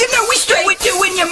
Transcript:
You know we straight with you and your.